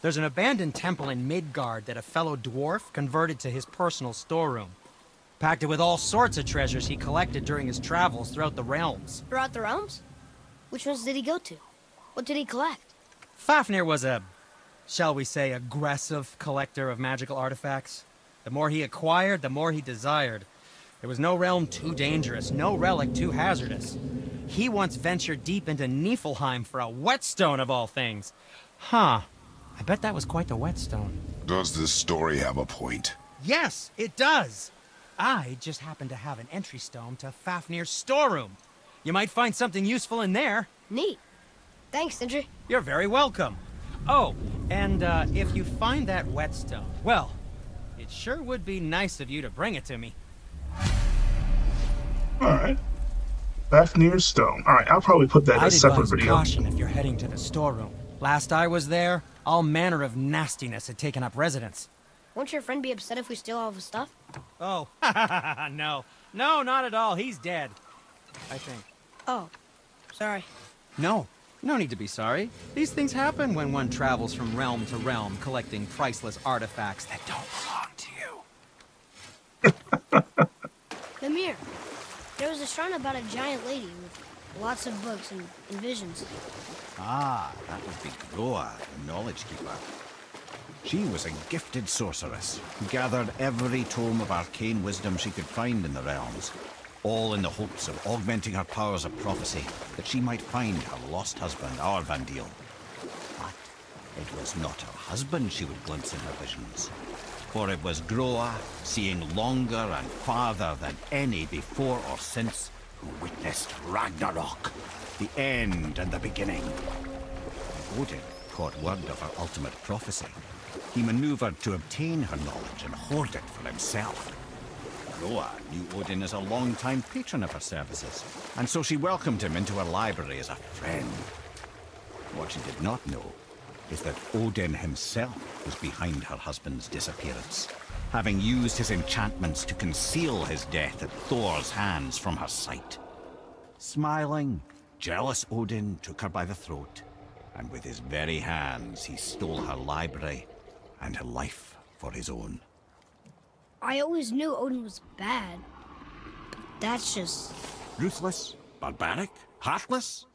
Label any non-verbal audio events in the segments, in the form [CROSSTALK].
There's an abandoned temple in Midgard that a fellow dwarf converted to his personal storeroom. Packed it with all sorts of treasures he collected during his travels throughout the realms. Throughout the realms? Which ones did he go to? What did he collect? Fafnir was a, shall we say, aggressive collector of magical artifacts. The more he acquired, the more he desired. There was no realm too dangerous, no relic too hazardous. He once ventured deep into Niflheim for a whetstone of all things. Huh. I bet that was quite the whetstone. Does this story have a point? Yes, it does. I just happen to have an entry stone to Fafnir's storeroom. You might find something useful in there. Neat. Thanks, Sindri. You're very welcome. Oh, and uh, if you find that whetstone, well, it sure would be nice of you to bring it to me. Alright. Fafnir's Stone. Alright, I'll probably put that in a I'd separate advise video. caution if you're heading to the storeroom. Last I was there, all manner of nastiness had taken up residence. Won't your friend be upset if we steal all of his stuff? Oh, [LAUGHS] no. No, not at all. He's dead. I think. Oh, sorry. No, no need to be sorry. These things happen when one travels from realm to realm collecting priceless artifacts that don't belong to you. [LAUGHS] Mimir, there was a shrine about a giant lady with lots of books and, and visions. Ah, that would be Groa, the Knowledge Keeper. She was a gifted sorceress who gathered every tome of arcane wisdom she could find in the realms, all in the hopes of augmenting her powers of prophecy that she might find her lost husband, Aurvandil. But it was not her husband she would glimpse in her visions, for it was Groa, seeing longer and farther than any before or since, who witnessed Ragnarok, the end and the beginning. Odin caught word of her ultimate prophecy. He maneuvered to obtain her knowledge and hoard it for himself. Groa knew Odin as a long-time patron of her services, and so she welcomed him into her library as a friend. What she did not know is that Odin himself was behind her husband's disappearance, having used his enchantments to conceal his death at Thor's hands from her sight. Smiling, jealous Odin took her by the throat, and with his very hands he stole her library and her life for his own. I always knew Odin was bad. But that's just. Ruthless, barbaric, heartless?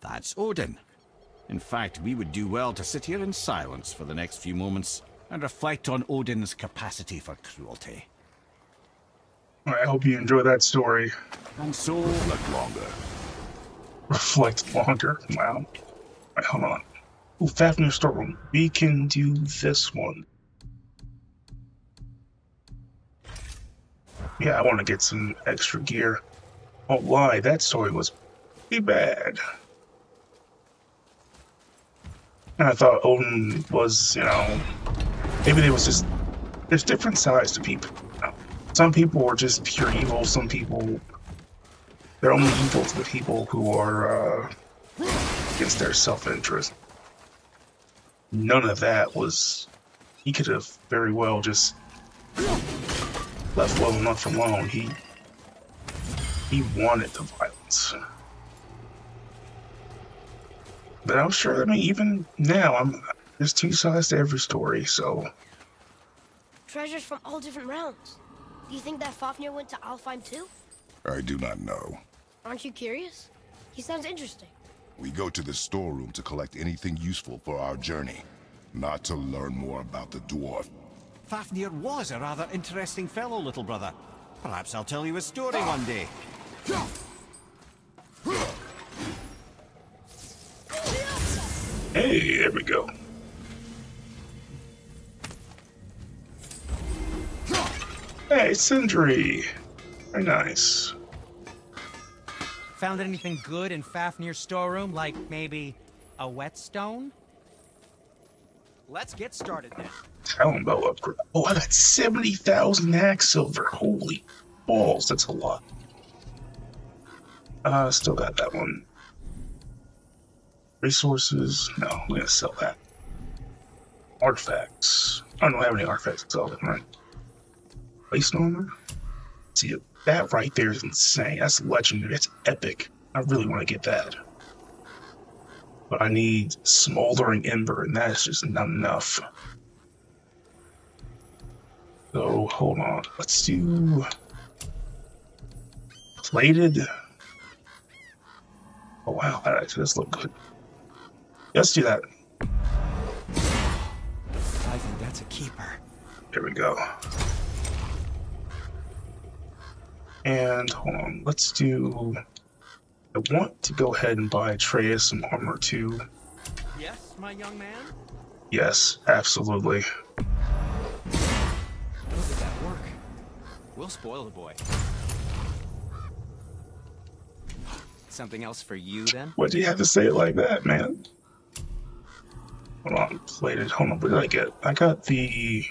That's Odin. In fact, we would do well to sit here in silence for the next few moments and reflect on Odin's capacity for cruelty. I hope you enjoy that story. And so, Reflect longer. Reflect longer. Wow. Hold on. Ooh, Fafnir Storeroom. We can do this one. Yeah, I want to get some extra gear. Oh, why? That story was pretty bad. And I thought Odin was, you know, maybe there was just there's different sides to people. Some people are just pure evil. Some people they're only evil to the people who are uh, against their self-interest. None of that was. He could have very well just left well enough alone. He he wanted the violence. But I'm sure. I mean, even now, I'm there's two sides to every story. So Treasures from all different realms. Do you think that Fafnir went to Alfheim too? I do not know. Aren't you curious? He sounds interesting. We go to the storeroom to collect anything useful for our journey, not to learn more about the dwarf. Fafnir was a rather interesting fellow, little brother. Perhaps I'll tell you a story one day. hey, there we go. Hey, Sindri. Very nice. Found anything good in Fafnir's storeroom, like maybe a whetstone? Let's get started then. Talon bow upgrade. Oh, I got 70,000 hack silver. Holy balls, that's a lot. Uh, still got that one. Resources. No, I'm gonna sell that. Artifacts. I don't have any artifacts to sell them, right? Waist armor? See, that right there is insane. That's legendary. It's epic. I really want to get that. But I need smoldering ember, and that's just not enough. So hold on. Let's do plated. Oh wow, that actually does look good. Let's do that. I think that's a keeper. There we go. And hold on, let's do. I want to go ahead and buy Atreus some armor too. Yes, my young man? Yes, absolutely. Look at that work. We'll spoil the boy. Something else for you, then? What do you have to say it like that, man? Hold on, plated. Hold on, what did I get? I got the.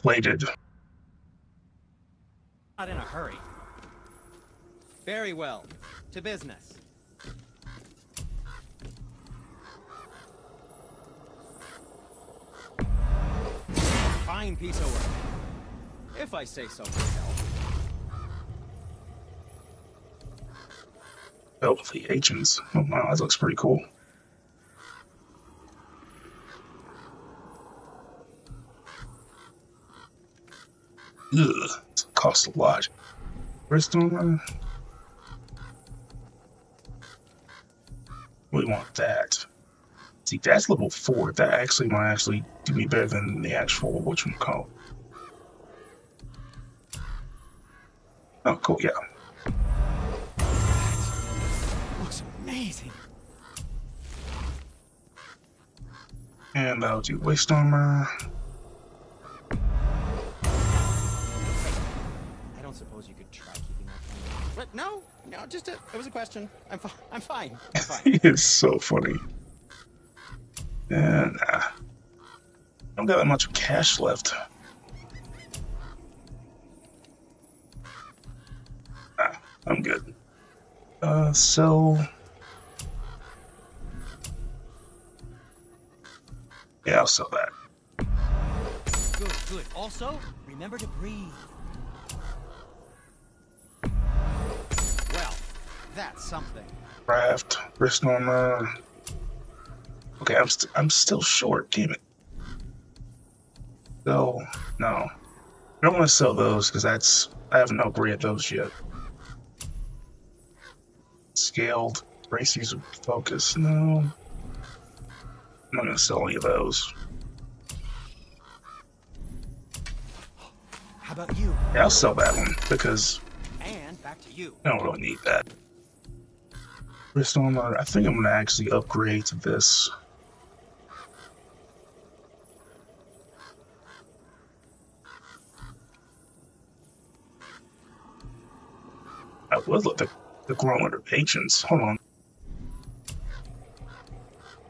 Plated. in a hurry. Very well. To business. Fine piece of work. If I say so myself. Oh, the agents. Oh wow, that looks pretty cool. Ugh, it costs a lot. Redstone. Uh, we want that. See, that's level four. That actually might actually do me better than the actual what you call. Oh, cool. Yeah. Looks amazing. And I'll do waist armor. But no, no, just a, it was a question. I'm fine. I'm fine. I'm [LAUGHS] fine. He is so funny. And uh, I don't got that much cash left. Nah, I'm good. Uh, so. Yeah, I'll sell that. Good, good. Also, remember to breathe. That's something. Craft, wrist armor. Okay, I'm, st- I'm still short, damn it. So, no. I don't want to sell those because that's. I haven't upgraded those yet. Scaled, user focus, no. I'm not to sell any of those. How about you? Yeah, I'll sell that one because And back to you. I don't really need that. Armor, I think I'm to actually upgrade to this. I would look the, the growing of ancients. Hold on.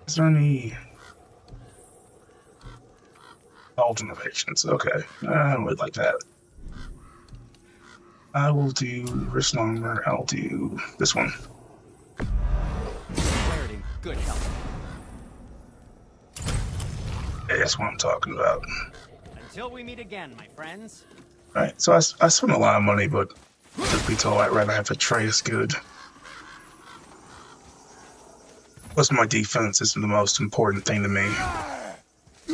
Is there any alternate patients? Okay. I really like that. I will do wrist armor. I'll do this one. That's what I'm talking about. Until we meet again, my friends. Alright, so I spent a lot of money, but truth be told, I'd rather have a Atreus good. Plus, my defense is the most important thing to me.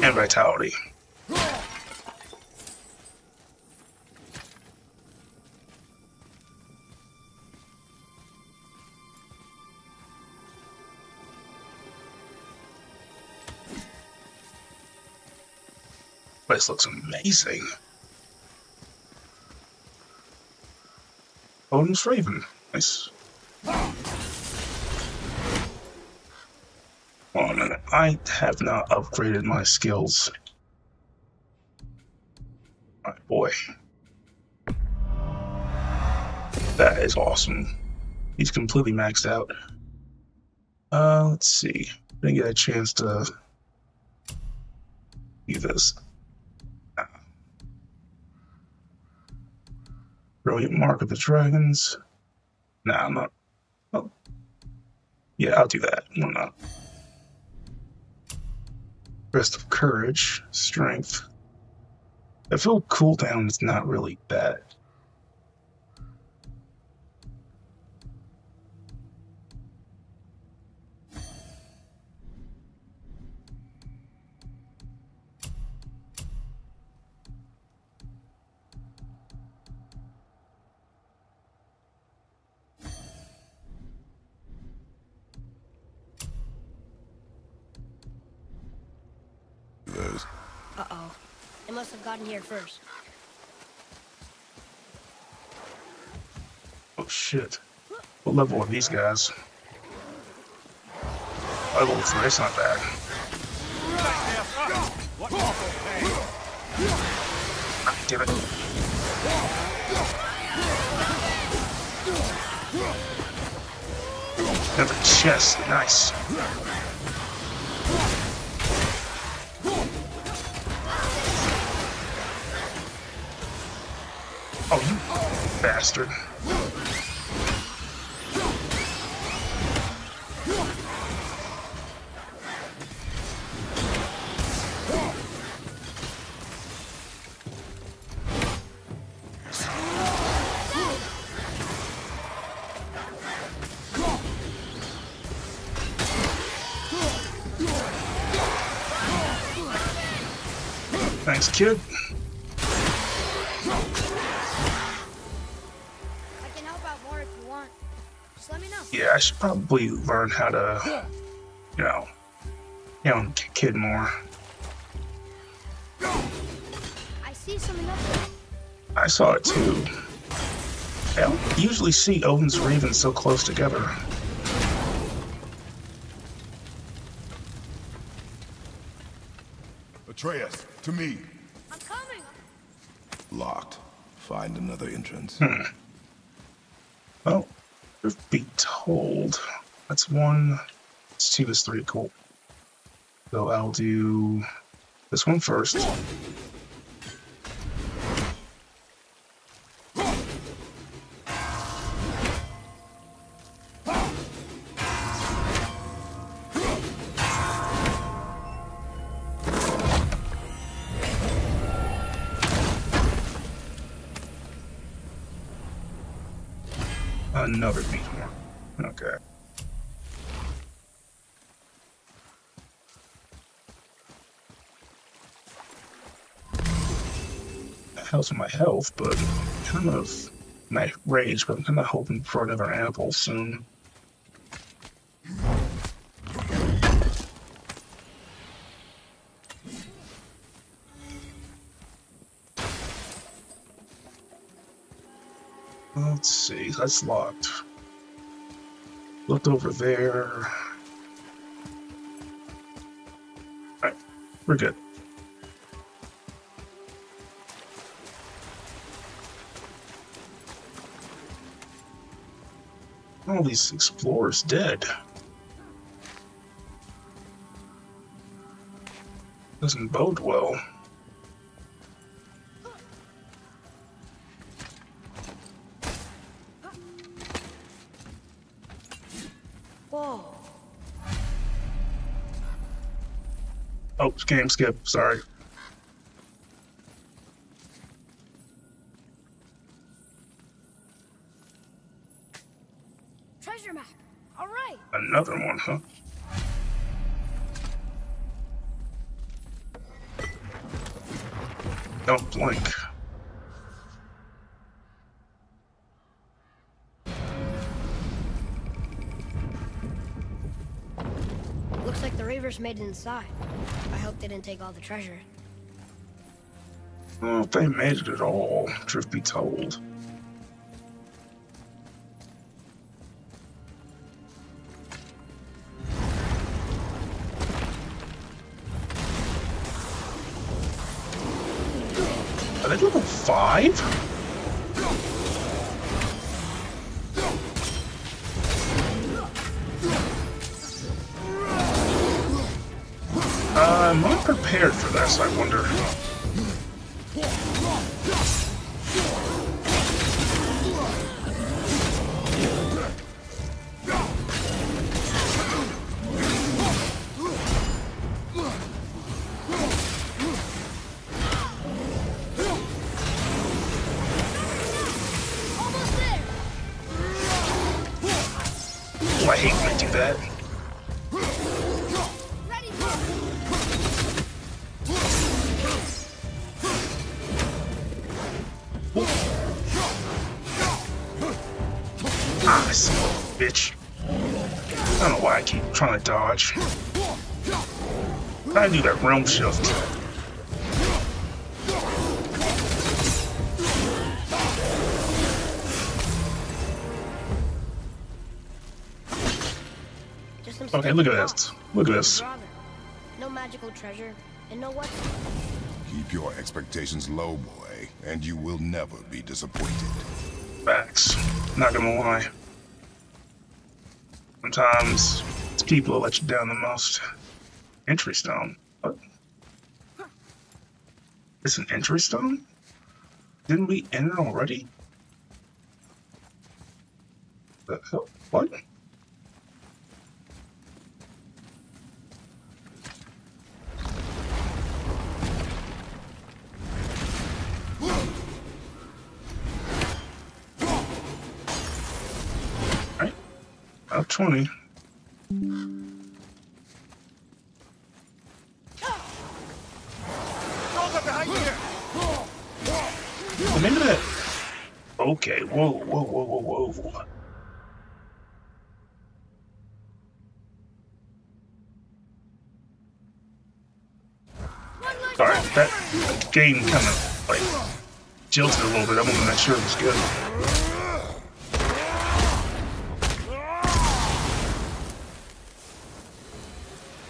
And vitality. This looks amazing. Odin's Raven. Nice. Hold on. I have not upgraded my skills. My boy. That is awesome. He's completely maxed out. Uh, let's see. Didn't get a chance to do this. Brilliant Mark of the Dragons. Nah, I'm not. Oh. Yeah, I'll do that. Why not? Rest of Courage, Strength. I feel cooldown is not really bad. Uh-oh. They must have gotten here first. Oh shit. What level are these guys? Level three, that's not bad. Ah, Damn it. Another chest, nice. Oh, you bastard. Thanks, kid. Should probably learn how to, you know, you know, kid more. I see something up there. I saw it too. I don't usually see Odin's ravens so close together. Atreus, to me. I'm coming! Locked. Find another entrance. Hmm. Well, be told, that's one, that's two, that's three, cool. So I'll do this one first. Another beat. Okay. How's my health, but kind of my rage, but I'm kind of hoping for another apple soon. That's locked. Looked over there. Alright, we're good. All these explorers dead. Doesn't bode well. Oh, game skip. Sorry. Treasure map. All right. Another one, huh? Oh, Don't blink. Made it inside. I hope they didn't take all the treasure. Well, if they made it at all, truth be told. Are they level 5? I'm for this, I wonder. Realm shift. Just Okay, look at this. Look at this. No magical treasure, and no what? Keep your expectations low, boy, and you will never be disappointed. Facts. Not gonna lie. Sometimes it's people that let you down the most. Entry stone. It's an entry stone? Didn't we enter already? The hell? What? Right. Up 20. Well, maybe that. Okay, whoa, whoa, whoa, whoa, whoa. Alright, that game kind of like jilted a little bit. I want to make sure it was good.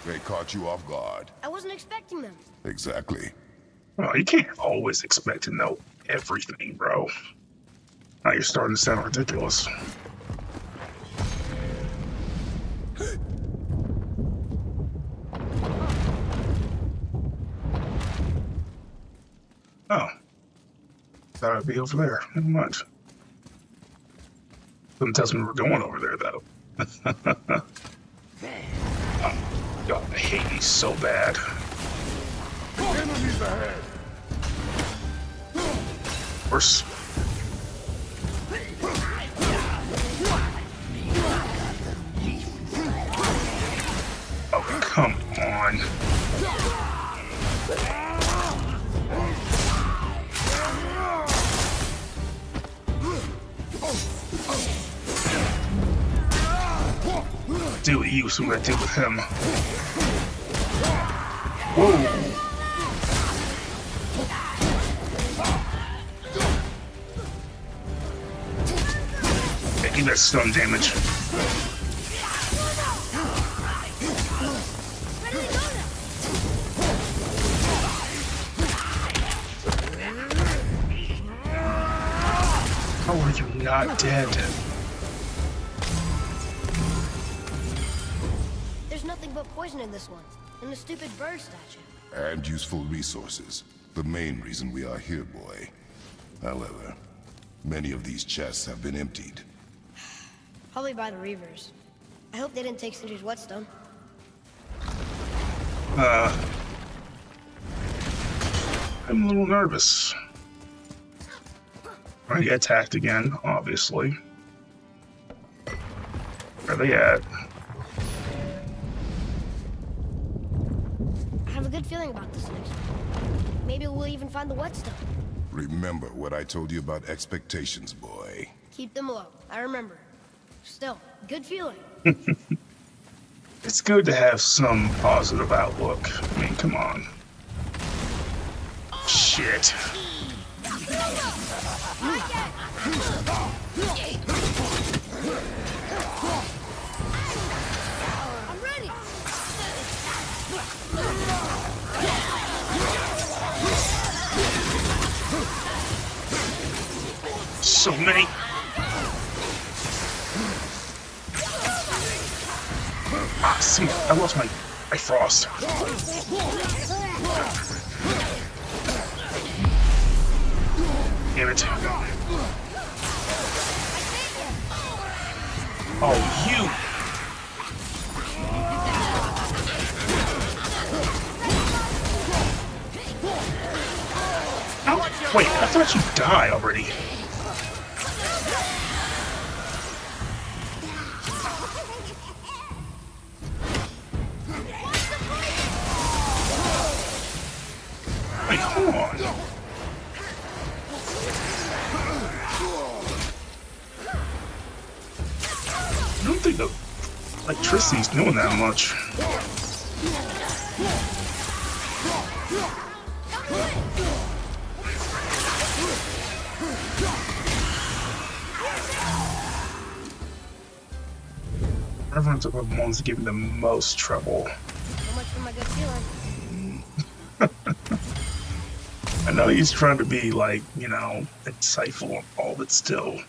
They caught you off guard. I wasn't expecting them. Exactly. Well, you can't always expect to know everything, bro. Now you're starting to sound ridiculous. Oh. Thought I'd be over there. Never mind. Couldn't tell me we're going over there, though. [LAUGHS] oh, God, I hate these so bad. Worse. Oh, come on. Do what you, so what I did with him. Whoa. Yeah, stun damage. How are you not dead? There's nothing but poison in this one, and the stupid bird statue. And useful resources. The main reason we are here, boy. However, many of these chests have been emptied. Probably by the Reavers. I hope they didn't take Sindri's whetstone. Uh, I'm a little nervous. I get attacked again, obviously. Where are they at? I have a good feeling about this next one. Maybe we'll even find the whetstone. Remember what I told you about expectations, boy. Keep them low. I remember. Still, good feeling. [LAUGHS] It's good to have some positive outlook. I mean, come on. Shit. So many. Ah, see, I lost my, my frost. Damn it. Oh, you. Wait, I thought you died already. Doing that much. Revenants are the ones giving the most trouble. [LAUGHS] I know he's trying to be like, you know, insightful and all, but still,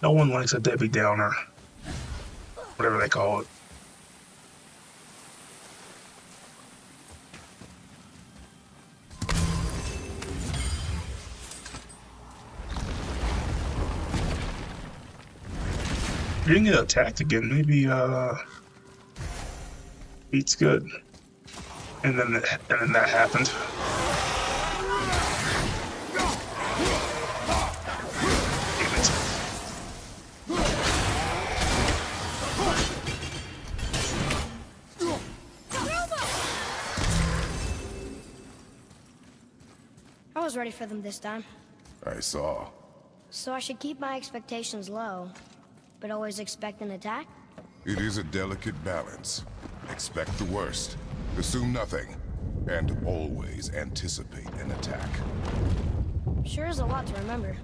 no one likes a Debbie Downer, whatever they call it. You didn't get attacked again. Maybe uh, beats good, and then and then that happened. I was ready for them this time. I saw. So I should keep my expectations low, but always expect an attack? It is a delicate balance. Expect the worst, assume nothing, and always anticipate an attack. Sure is a lot to remember.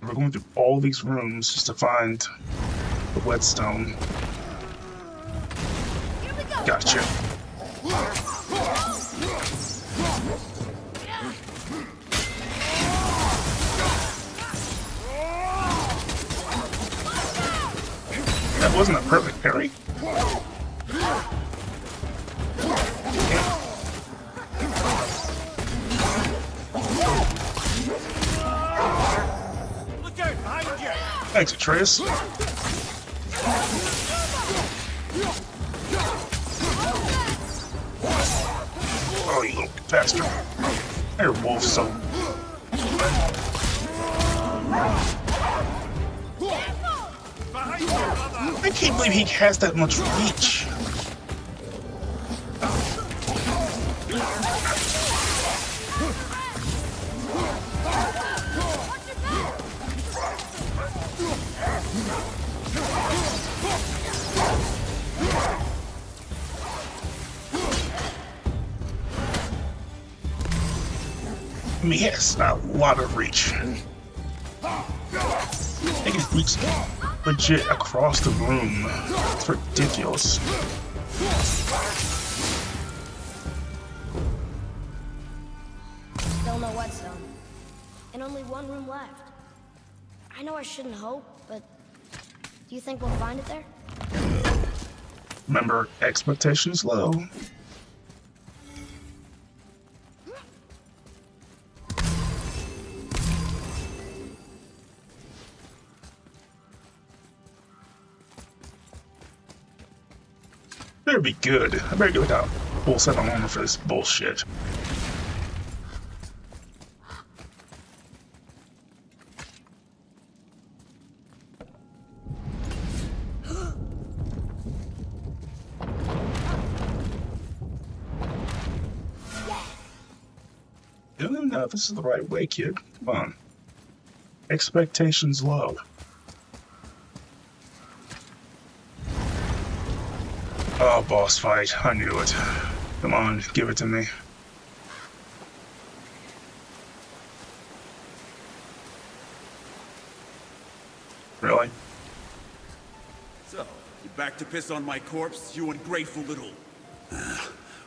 We're going through all these rooms just to find the whetstone. Gotcha. That wasn't a perfect parry. Thanks, Atreus. Oh, you little bastard. There, wolf, so. I can't believe he has that much reach. I mean, has a lot of reach. They can reach legit across the room. It's ridiculous. Still no whetstone. And only one room left. I know I shouldn't hope, but do you think we'll find it there? Remember, expectations low. Better be good. I better like a full set of armor for this bullshit. Even know if this is the right way, kid. Come on. Expectations low. Oh, boss fight. I knew it. Come on, give it to me. Really? So, you back to piss on my corpse, you ungrateful little... Uh,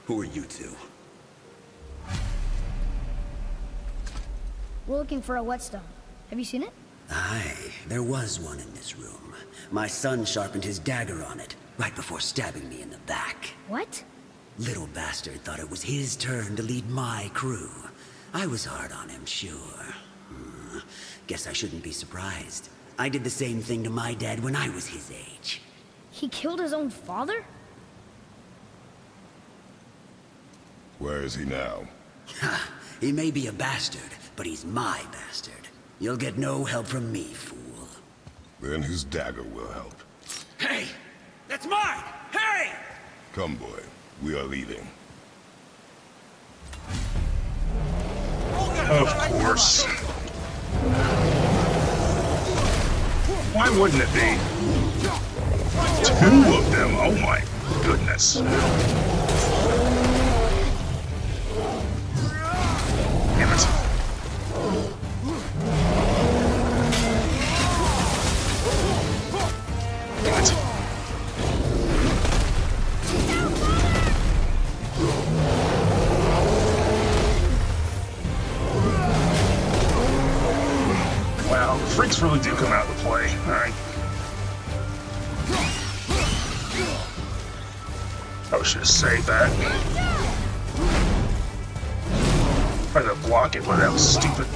who are you two? We're looking for a whetstone. Have you seen it? Aye, there was one in this room. My son sharpened his dagger on it, right before stabbing me in the back. What? Little bastard thought it was his turn to lead my crew. I was hard on him, sure. Hmm, Guess I shouldn't be surprised. I did the same thing to my dad when I was his age. He killed his own father? Where is he now? Ha! He may be a bastard, but he's my bastard. You'll get no help from me, fool. Then his dagger will help. It's mine! Hurry! Come, boy. We are leaving. Of course. Why wouldn't it be? Two of them, oh my goodness. That. Tried to block it, but that was stupid.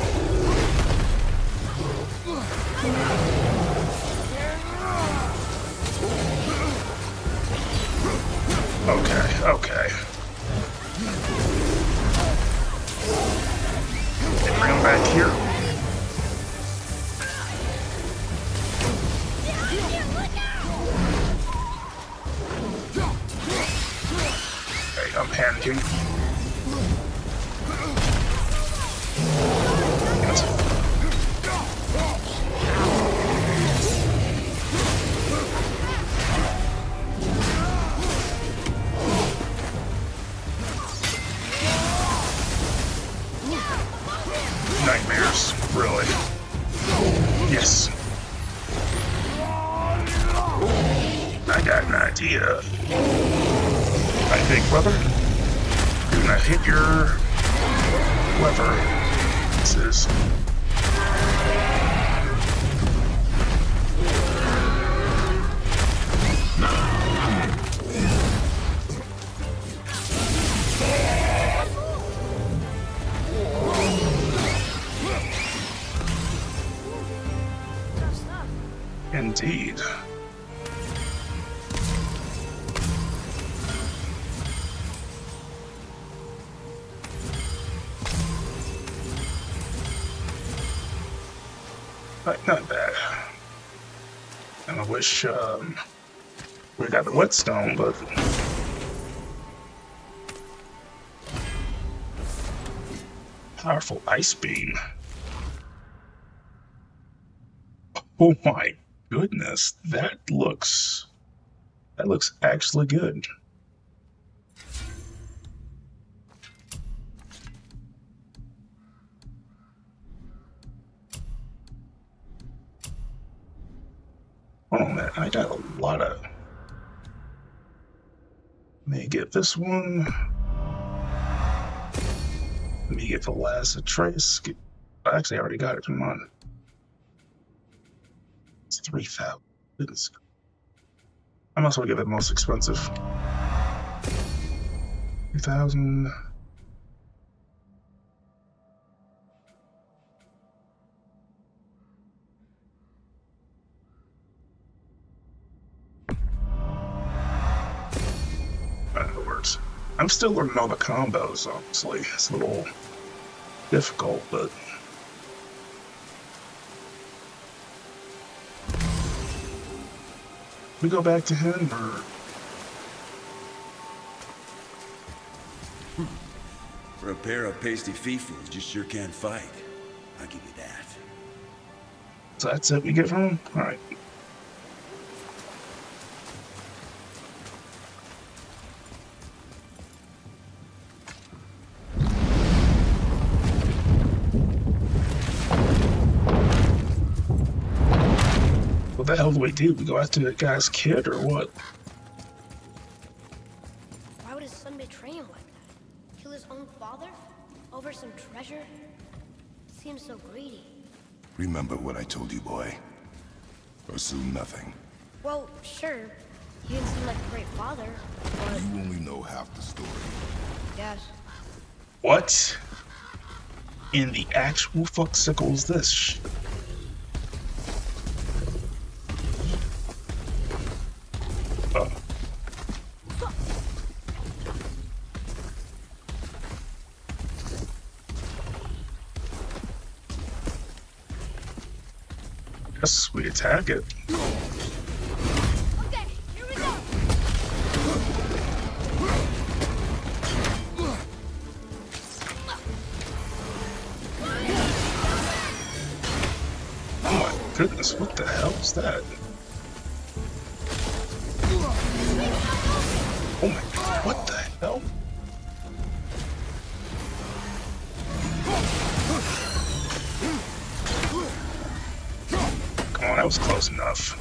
Okay, okay. Okay, bring him back here. Okay, Indeed. Not bad. And I wish um, we got the whetstone, but powerful ice beam. Oh my goodness, that looks that looks actually good. Oh man, I got a lot of. Let me get this one. Let me get the last trace. Get- Actually, I already got it. Come on. It's 3,000. I as well get the most expensive. 2,000. In other words, I'm still learning all the combos, obviously. It's a little difficult, but we go back to or For a pair of pasty fifus, you sure can fight. I'll give you that. so that's it we get from him? Alright. The hell do we do? We go after the guy's kid or what? Why would his son betray him like that? Kill his own father? Over some treasure? Seems so greedy. Remember what I told you, boy. Assume nothing. Well, sure. He didn't seem like a great father, but You only know half the story. yes. What in the actual fuck sickle is this? Attack it. Okay, here we go. Oh my goodness, what the hell is that? Enough.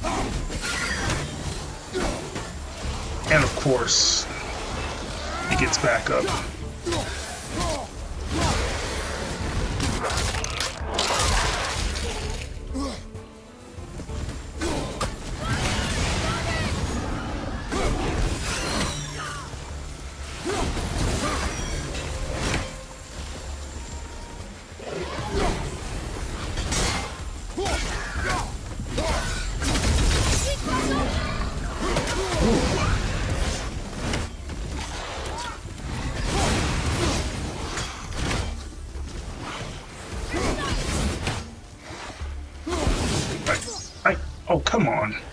And of course, he gets back up. Oh, come on.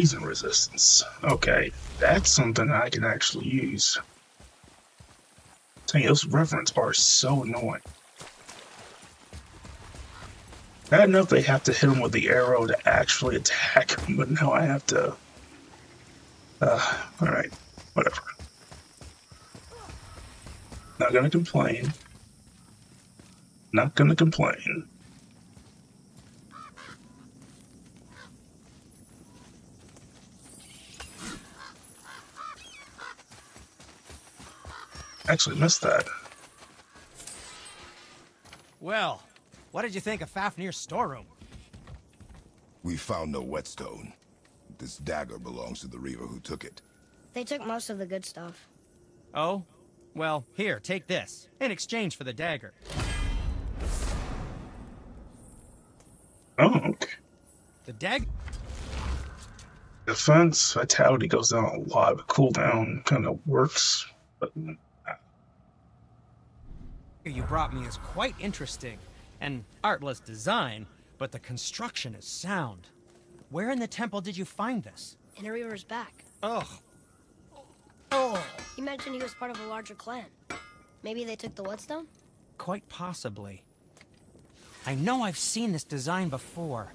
Poison resistance. Okay, that's something I can actually use. Dang, those reference bars are so annoying. Know if they have to hit him with the arrow to actually attack him, but now I have to. Uh, alright, whatever. Not gonna complain. Not gonna complain. Actually missed that. Well, what did you think of Fafnir's storeroom? We found no whetstone. This dagger belongs to the Reaver who took it. They took most of the good stuff. Oh? Well, here, take this, in exchange for the dagger. Oh, okay. The dagger? Defense, vitality goes down a lot, but cooldown kind of works. But you brought me is quite interesting. An artless design, but the construction is sound. Where in the temple did you find this? In a Reaver's back. Ugh. Oh. He mentioned he was part of a larger clan. Maybe they took the whetstone? Quite possibly. I know I've seen this design before,